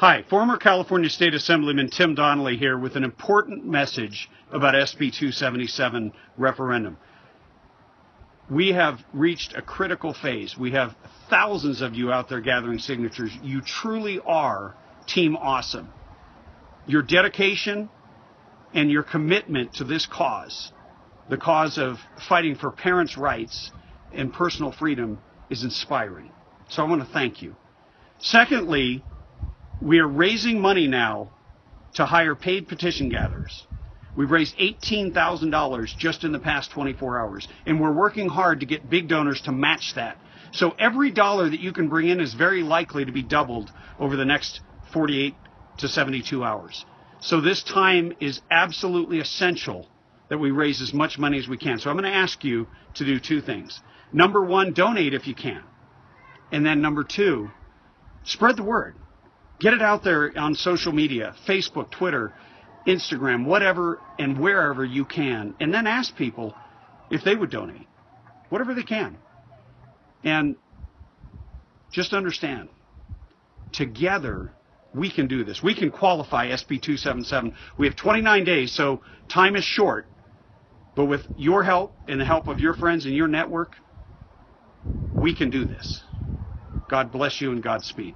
Hi, former California State Assemblyman Tim Donnelly here with an important message about SB 277 referendum. We have reached a critical phase. We have thousands of you out there gathering signatures. You truly are Team Awesome. Your dedication and your commitment to this cause, the cause of fighting for parents' rights and personal freedom, is inspiring. So I want to thank you. Secondly, we are raising money now to hire paid petition gatherers. We've raised $18,000 just in the past 24 hours, and we're working hard to get big donors to match that. So every dollar that you can bring in is very likely to be doubled over the next 48 to 72 hours. So this time is absolutely essential that we raise as much money as we can. So I'm going to ask you to do two things. Number one, donate if you can. And then number two, spread the word. Get it out there on social media, Facebook, Twitter, Instagram, whatever and wherever you can. And then ask people if they would donate, whatever they can. And just understand, together, we can do this. We can qualify SB 277. We have 29 days, so time is short. But with your help and the help of your friends and your network, we can do this. God bless you and Godspeed.